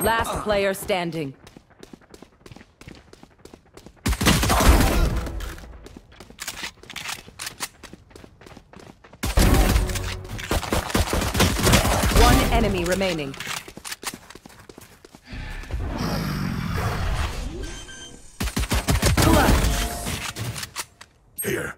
Last player standing. One enemy remaining. Here.